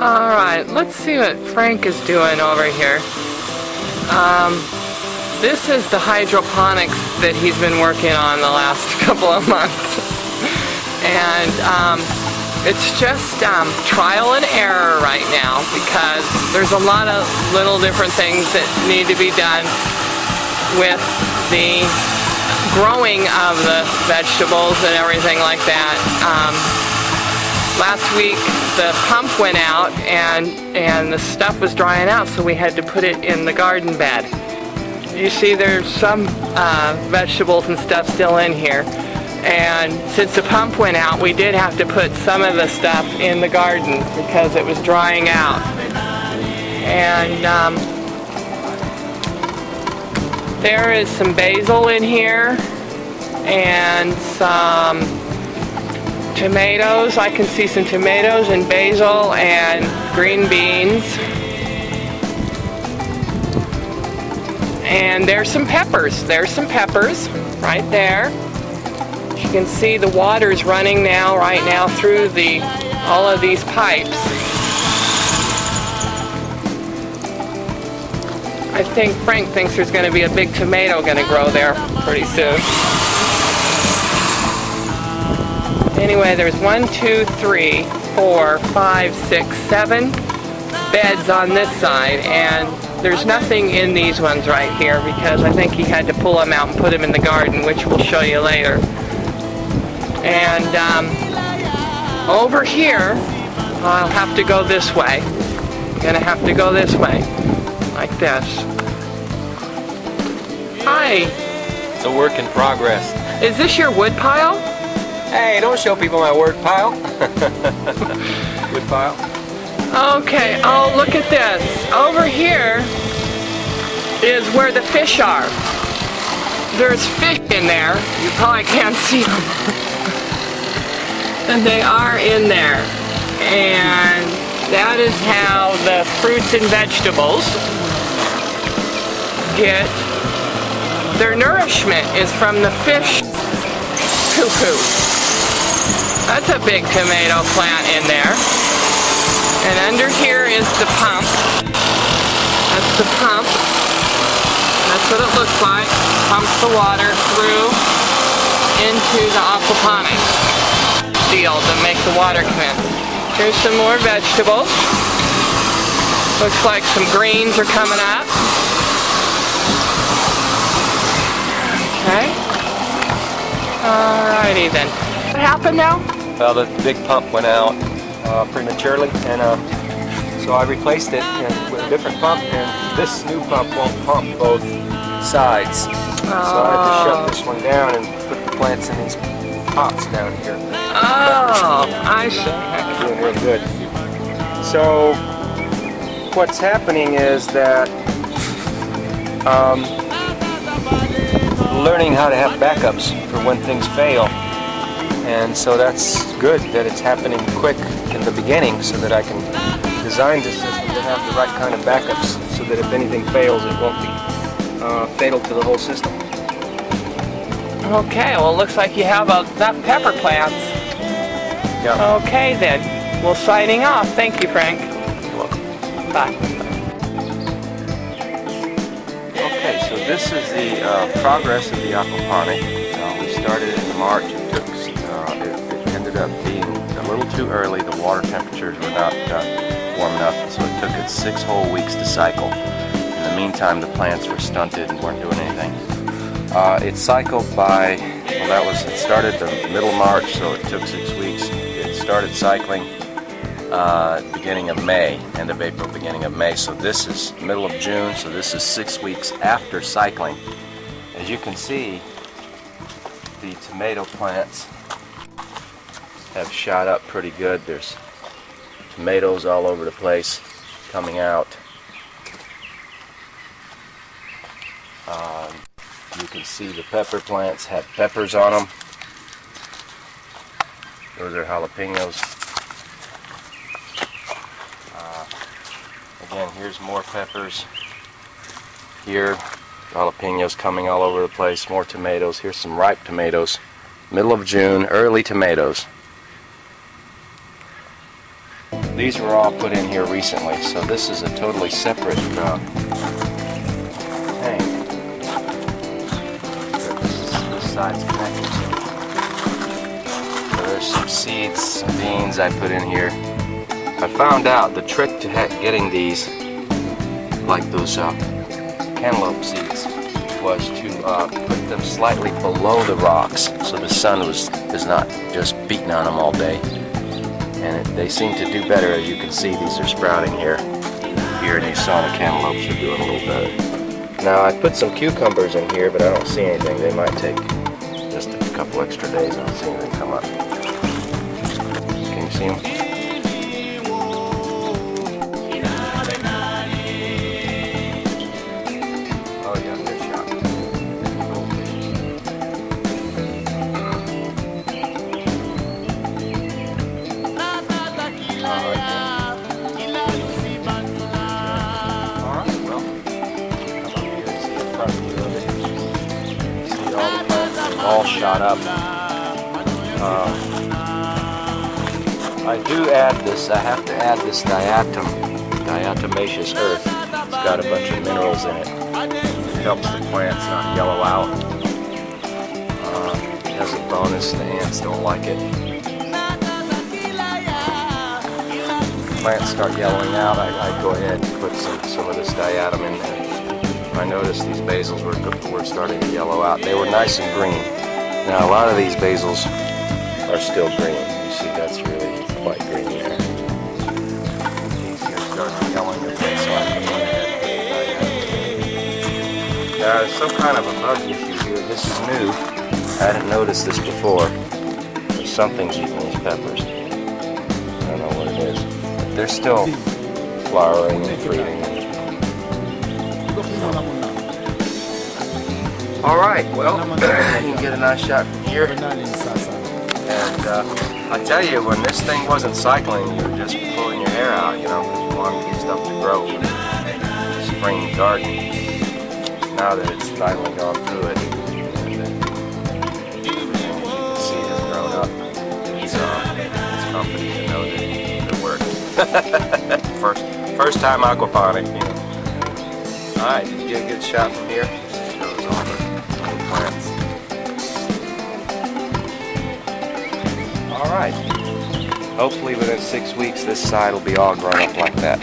Alright, let's see what Frank is doing over here. Um, this is the hydroponics that he's been working on the last couple of months. and um, it's just um, trial and error right now because there's a lot of little different things that need to be done with the growing of the vegetables and everything like that. Um, last week the pump went out and, and the stuff was drying out so we had to put it in the garden bed. You see there's some uh, vegetables and stuff still in here and since the pump went out we did have to put some of the stuff in the garden because it was drying out. And um, there is some basil in here and some tomatoes. I can see some tomatoes and basil and green beans. And there's some peppers. There's some peppers right there. You can see the water's running now, right now, through the all of these pipes. I think Frank thinks there's going to be a big tomato going to grow there pretty soon. Anyway, there's one, two, three, four, five, six, seven beds on this side, and there's nothing in these ones right here because I think he had to pull them out and put them in the garden, which we'll show you later. And um, over here, I'll have to go this way. I'm gonna have to go this way like this. Hi. It's a work in progress. Is this your wood pile? Hey, don't show people my work pile. wood pile. Okay, oh look at this. Over here is where the fish are. There's fish in there. You probably can't see them. and they are in there. And that is how the fruits and vegetables get their nourishment is from the fish poo-poo. That's a big tomato plant in there. And under here is the pump. That's the pump. That's what it looks like. Pumps the water through into the aquaponics deal to make the water come in. Here's some more vegetables. Looks like some greens are coming up. Okay. Alrighty then. What happened now? Well, the big pump went out uh, prematurely, and uh, so I replaced it and, with a different pump, and this new pump won't pump both sides. So I had to shut this one down and put the plants in these pots down here. Oh, I see. Doing real good. So what's happening is that um, learning how to have backups for when things fail. And so that's good that it's happening quick in the beginning so that I can design the system to have the right kind of backups so that if anything fails it won't be uh, fatal to the whole system. Okay, well, it looks like you have a, that pepper plants. Yeah. Okay, then. Well, signing off. Thank you, Frank. You're welcome. Bye. Okay, so this is the uh, progress of the aquaponic. Uh, we started in March. Took, uh, up being a little too early. The water temperatures were not uh, warm enough, so it took it six whole weeks to cycle. In the meantime, the plants were stunted and weren't doing anything. Uh, it cycled by, well, that was, it started the middle of March, so it took six weeks. It started cycling uh, beginning of May, end of April, beginning of May. So this is middle of June, so this is six weeks after cycling. As you can see, the tomato plants have shot up pretty good. There's tomatoes all over the place coming out. Um, you can see the pepper plants have peppers on them. Those are jalapenos. Again, here's more peppers. Here, jalapenos coming all over the place. More tomatoes. Here's some ripe tomatoes. Middle of June, early tomatoes. These were all put in here recently, so this is a totally separate uh, tank. This, this side's connected. So there's some seeds, some beans I put in here. I found out the trick to getting these, like those uh, cantaloupe seeds, was to uh, put them slightly below the rocks so the sun was is not just beating on them all day. And it, they seem to do better as you can see these are sprouting here. Here and you saw the cantaloupes are doing a little better. Now I put some cucumbers in here but I don't see anything. They might take just a couple extra days. I don't see anything come up. Can you see them? All shot up. Uh, I do add this, I have to add this diatom, diatomaceous earth. It's got a bunch of minerals in it. It helps the plants not yellow out. Uh, as a bonus, the ants don't like it. plants start yellowing out, I, I, go ahead and put some, some of this diatom in there. I noticed these basils were, were starting to yellow out. They were nice and green. Now a lot of these basils are still green. You see that's really quite green there. These here start yellowing a bit, so I ahead Now there's some kind of a bug issue here. This is new. I hadn't noticed this before. Something's eating these peppers. I don't know what it is. They're still flowering and fruiting. All right, well, you can get a nice shot from here. And uh, I tell you, when this thing wasn't cycling, you were just pulling your hair out, you know, because you wanted to get stuff to grow for the spring garden. Now that it's finally gone through it, and you can see has grown up. It's, it's comforting to know that it works. first, first time aquaponic, you know. All right, did you get a good shot from here? Alright. Hopefully within six weeks this side will be all grown up like that.